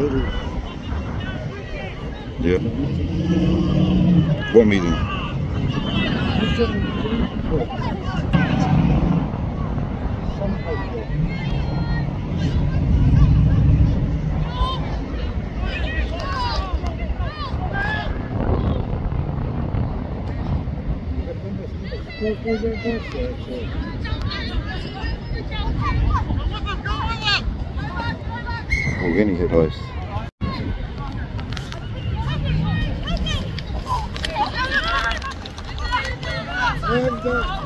baby. Yeah. What meeting? Thank you. Organic advice. Hands up.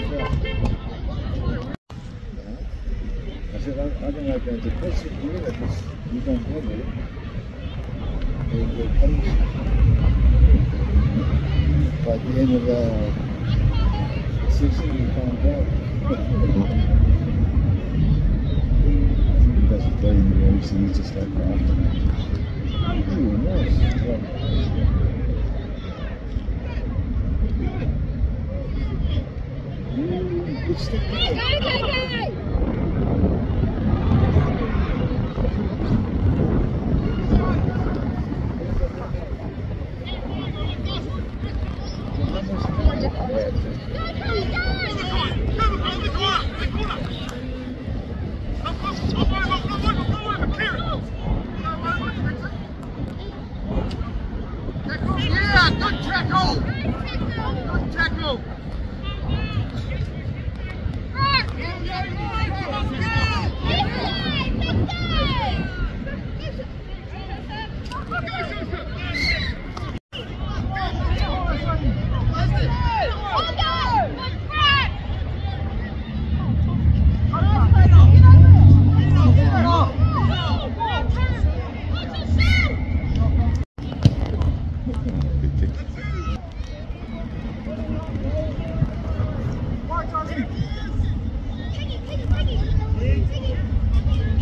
I said, I, I don't like that. The person here that is, you don't go there, they will punish you. By the end of the season, you found out. he doesn't play in the race, he's just like, oh, nice. Kijk, kijk, kijk!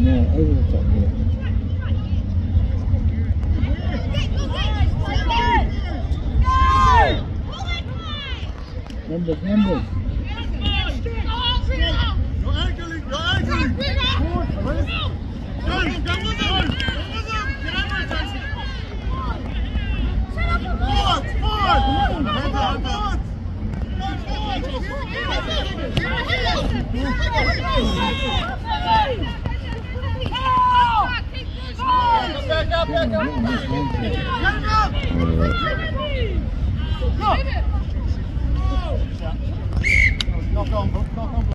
No, over the top, yeah. Numbers, numbers. Back up, back up! Get him up! Knock on, knock on.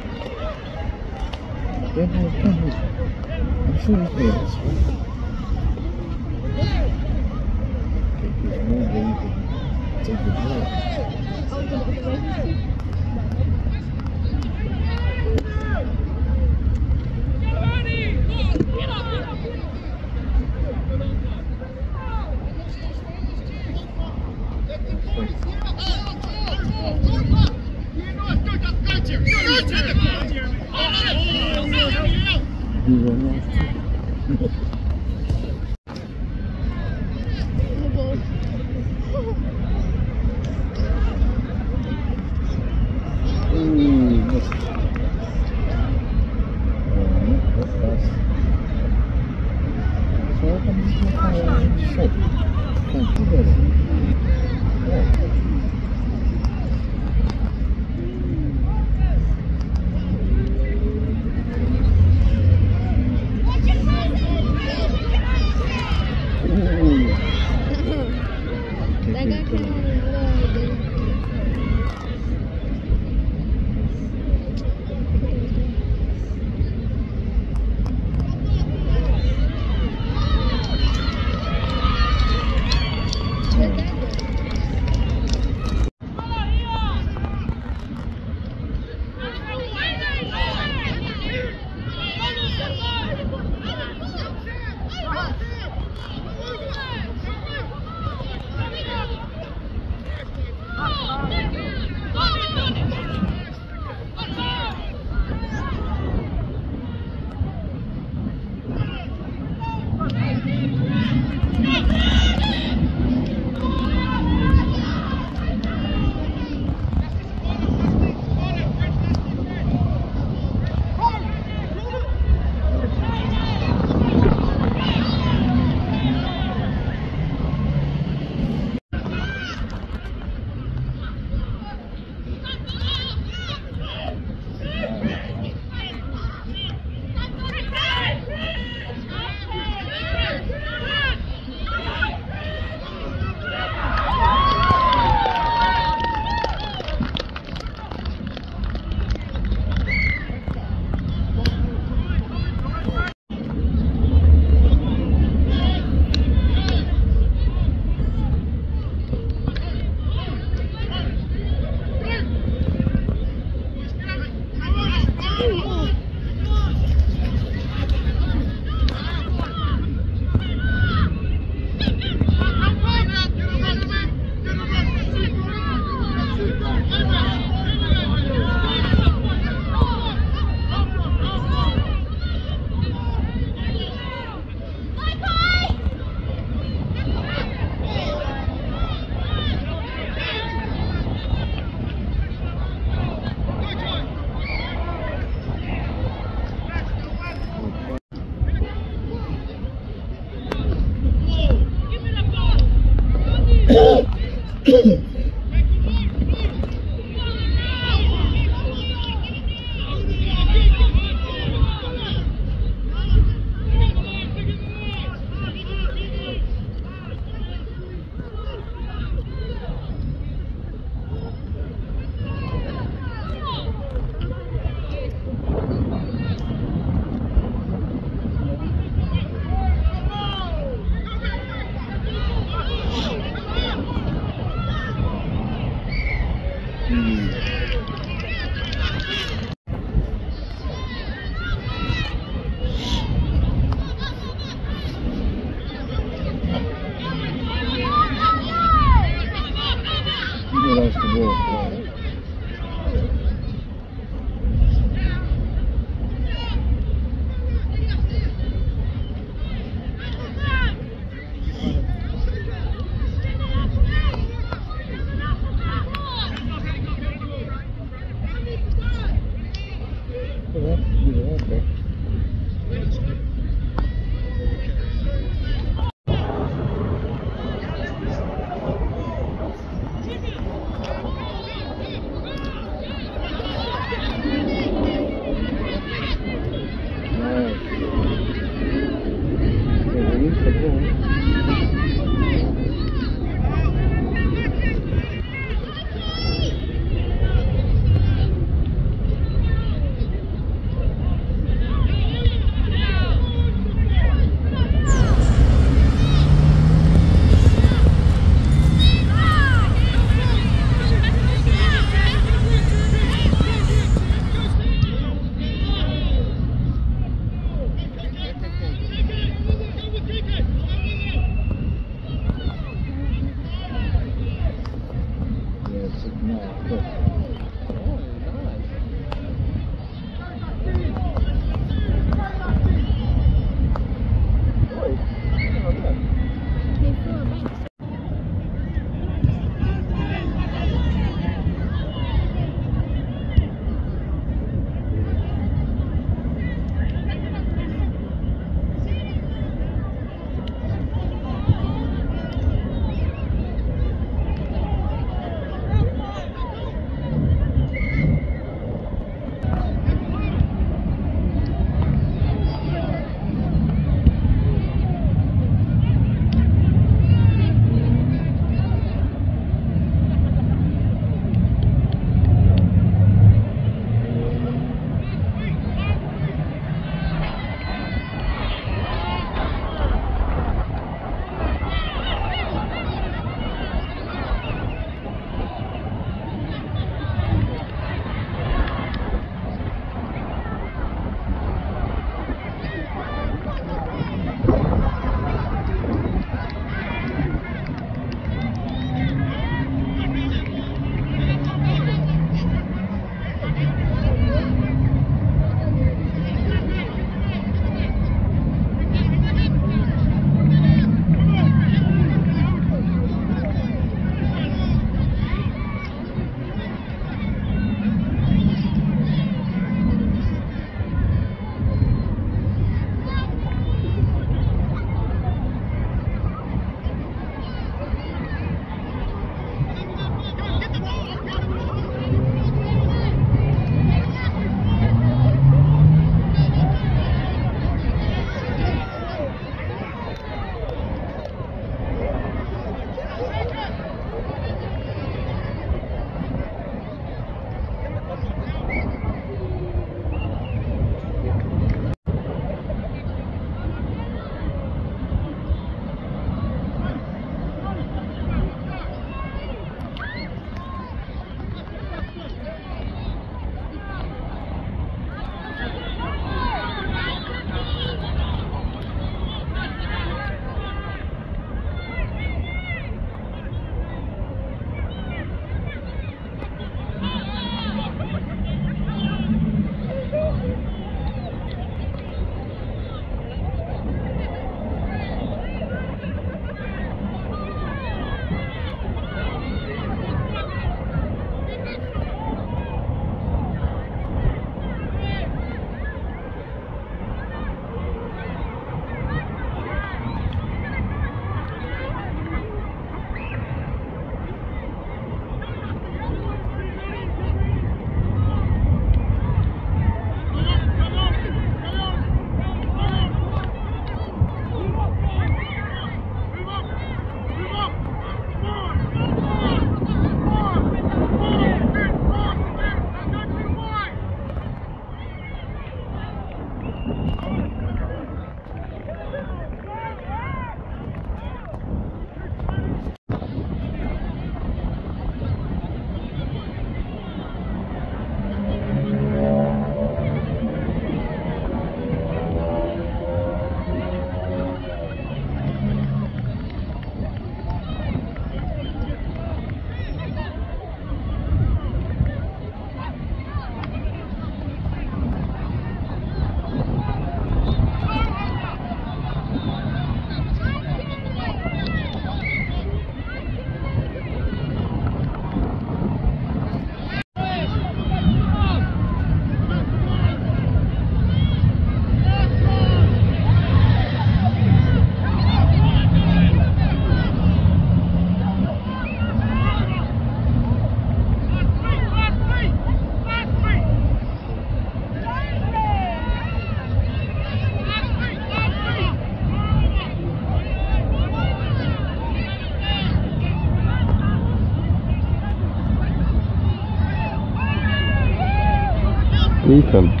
Ethan.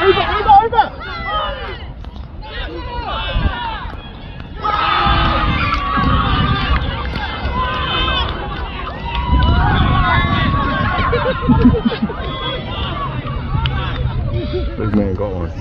얼마 얼마 얼마 this man got one.